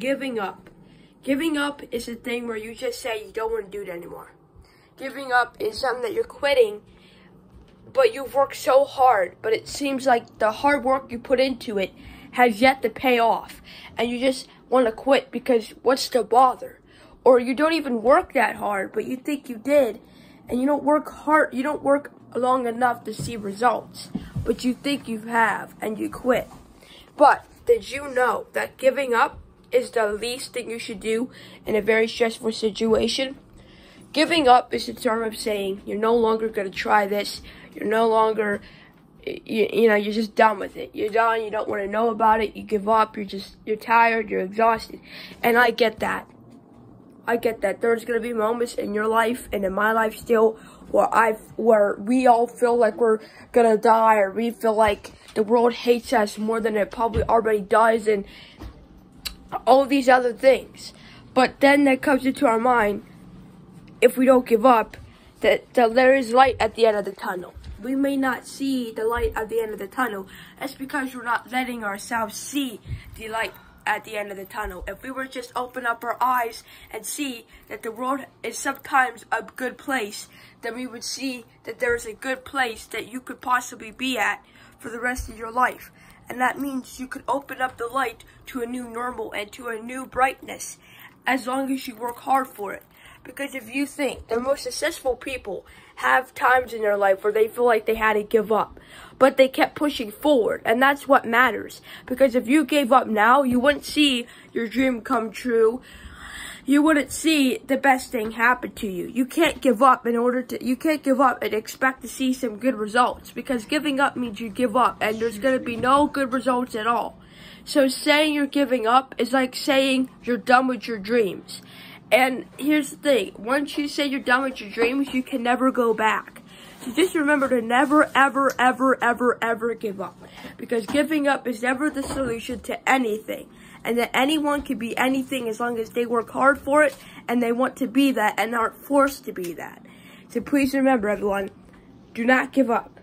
Giving up. Giving up is a thing where you just say you don't want to do it anymore. Giving up is something that you're quitting, but you've worked so hard, but it seems like the hard work you put into it has yet to pay off, and you just want to quit because what's the bother? Or you don't even work that hard, but you think you did, and you don't work hard, you don't work long enough to see results, but you think you have, and you quit. But did you know that giving up is the least thing you should do in a very stressful situation. Giving up is a term of saying you're no longer going to try this. You're no longer, you, you know, you're just done with it. You're done. You don't want to know about it. You give up. You're just, you're tired. You're exhausted. And I get that. I get that. There's going to be moments in your life and in my life still where I, where we all feel like we're going to die or we feel like the world hates us more than it probably already does. And all these other things. But then that comes into our mind, if we don't give up, that, that there is light at the end of the tunnel. We may not see the light at the end of the tunnel. That's because we're not letting ourselves see the light at the end of the tunnel. If we were just open up our eyes and see that the world is sometimes a good place, then we would see that there is a good place that you could possibly be at for the rest of your life and that means you could open up the light to a new normal and to a new brightness as long as you work hard for it. Because if you think the most successful people have times in their life where they feel like they had to give up, but they kept pushing forward, and that's what matters. Because if you gave up now, you wouldn't see your dream come true you wouldn't see the best thing happen to you. You can't give up in order to, you can't give up and expect to see some good results because giving up means you give up and there's going to be no good results at all. So saying you're giving up is like saying you're done with your dreams. And here's the thing, once you say you're done with your dreams, you can never go back. So just remember to never, ever, ever, ever, ever give up. Because giving up is never the solution to anything and that anyone can be anything as long as they work hard for it and they want to be that and aren't forced to be that. So please remember, everyone, do not give up.